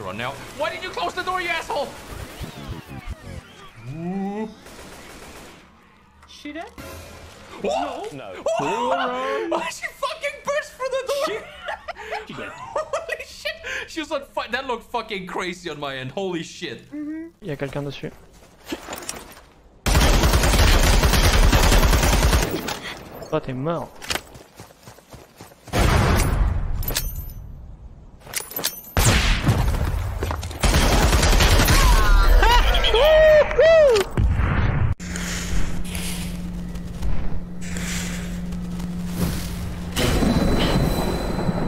to run now. Why did you close the door, you asshole? She dead? Oh! No. Oh! she fucking burst through the door! She did. Holy shit! She was on fire. That looked fucking crazy on my end. Holy shit. Il y a quelqu'un dessus. Oh, t'es mort.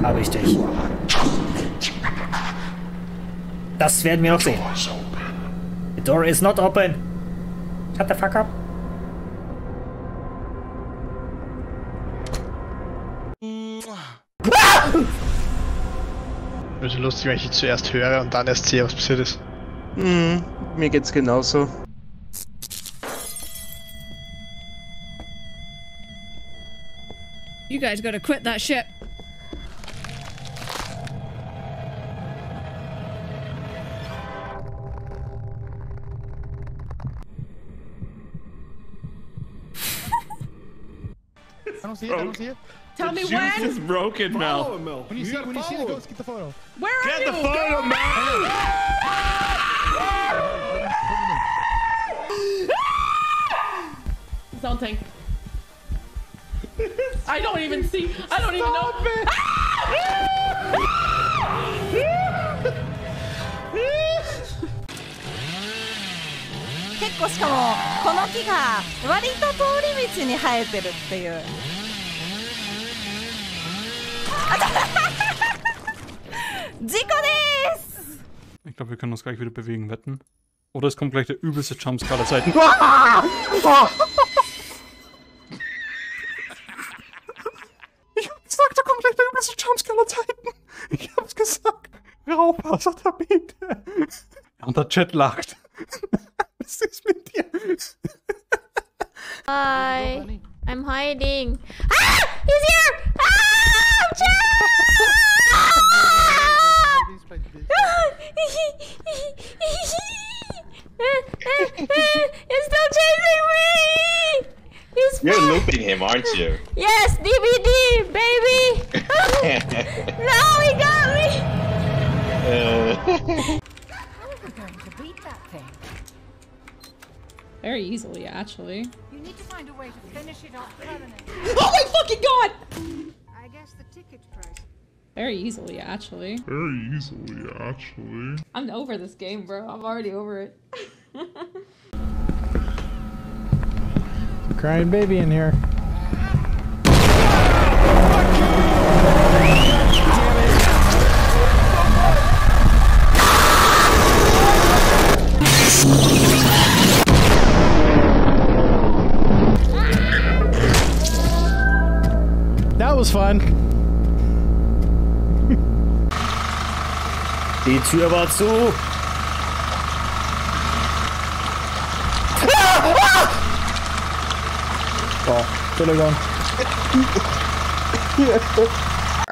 Habe ich dich. Das werden wir noch sehen. The door is not open. Shut the fuck up. Also lustig, wenn ich zuerst höre und dann erst sehe, was passiert ist. Mhm, mir geht's genauso. You guys gotta quit that shit. I don't see it, I don't see it. Tell me Juice when. is broken, Mel. When you see it, when you see it, go get the photo. Where are Get you? the photo, Mel! Something. I don't even see. I don't even know. 結構しかもこの木が割と通り道に生えてるっていう Zico des! Ich glaube, wir können uns gleich wieder bewegen, wetten. Oder es kommt gleich der übelste Jumpscare der Zeiten. Ich hab gesagt, da kommt gleich der übelste Jumpscare der Zeiten. Ich hab's gesagt. Raufpass auf der Bete. Und der Chat lacht. Was ist mit dir? Hi. Oh, I'm hiding. Ah! He's here! He's still chasing me! He's You're looping him, aren't you? Yes, DVD, baby! no, he got me! Uh, Very easily, actually. You need to find a way to finish it off permanently. Oh my fucking god! I guess the ticket price. Very easily, actually. Very easily, actually. I'm over this game, bro. I'm already over it. Crying baby in here. Was fun. Die Tür war zu. Ah, ah! Oh, Entschuldigung.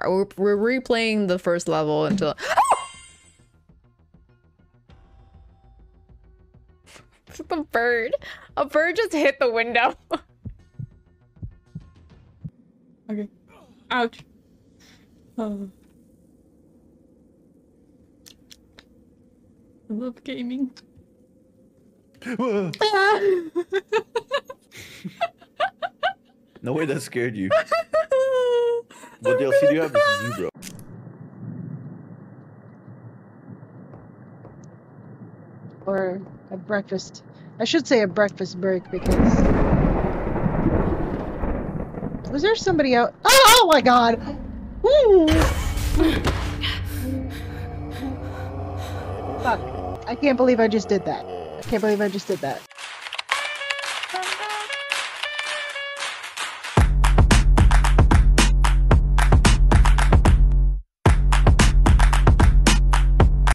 We're, we're replaying the first level until. It's the bird. A bird just hit the window. Ouch. Oh. I love gaming. No way that scared you. what DLC do you have? This is you, bro. Or a breakfast. I should say a breakfast break because. Was there somebody out? Oh, Oh my god! Fuck. I can't believe I just did that. I can't believe I just did that.